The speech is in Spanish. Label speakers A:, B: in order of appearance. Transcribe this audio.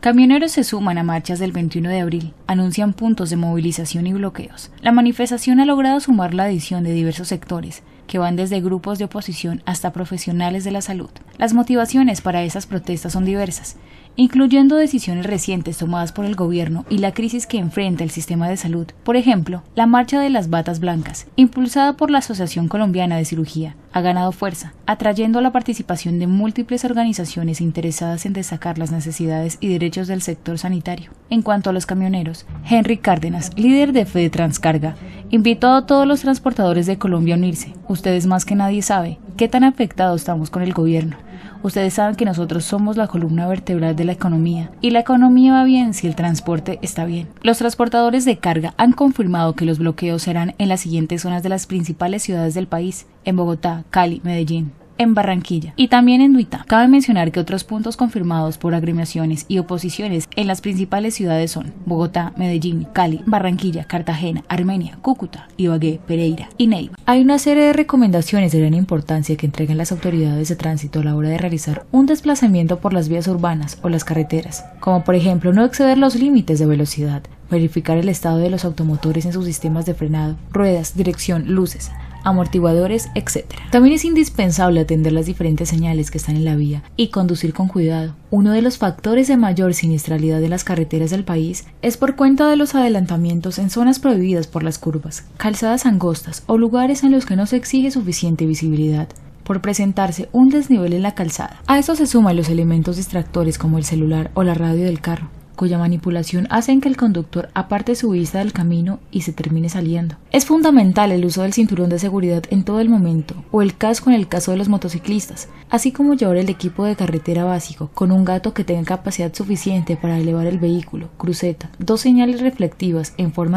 A: Camioneros se suman a marchas del 21 de abril, anuncian puntos de movilización y bloqueos. La manifestación ha logrado sumar la adición de diversos sectores, que van desde grupos de oposición hasta profesionales de la salud. Las motivaciones para esas protestas son diversas, incluyendo decisiones recientes tomadas por el gobierno y la crisis que enfrenta el sistema de salud. Por ejemplo, la Marcha de las Batas Blancas, impulsada por la Asociación Colombiana de Cirugía, ha ganado fuerza, atrayendo la participación de múltiples organizaciones interesadas en destacar las necesidades y derechos del sector sanitario. En cuanto a los camioneros, Henry Cárdenas, líder de Fede Transcarga, invitó a todos los transportadores de Colombia a unirse. Ustedes más que nadie saben qué tan afectados estamos con el gobierno Ustedes saben que nosotros somos la columna vertebral de la economía y la economía va bien si el transporte está bien. Los transportadores de carga han confirmado que los bloqueos serán en las siguientes zonas de las principales ciudades del país, en Bogotá, Cali, Medellín, en Barranquilla y también en Duitá. Cabe mencionar que otros puntos confirmados por agremiaciones y oposiciones en las principales ciudades son Bogotá, Medellín, Cali, Barranquilla, Cartagena, Armenia, Cúcuta, Ibagué, Pereira y Neiva. Hay una serie de recomendaciones de gran importancia que entregan las autoridades de tránsito a la hora de realizar un desplazamiento por las vías urbanas o las carreteras, como por ejemplo no exceder los límites de velocidad, verificar el estado de los automotores en sus sistemas de frenado, ruedas, dirección, luces, amortiguadores, etc. También es indispensable atender las diferentes señales que están en la vía y conducir con cuidado. Uno de los factores de mayor siniestralidad de las carreteras del país es por cuenta de los adelantamientos en zonas prohibidas por las curvas, calzadas angostas o lugares en los que no se exige suficiente visibilidad por presentarse un desnivel en la calzada. A eso se suman los elementos distractores como el celular o la radio del carro, cuya manipulación hace que el conductor aparte su vista del camino y se termine saliendo. Es fundamental el uso del cinturón de seguridad en todo el momento, o el casco en el caso de los motociclistas, así como llevar el equipo de carretera básico, con un gato que tenga capacidad suficiente para elevar el vehículo, cruceta, dos señales reflectivas en forma de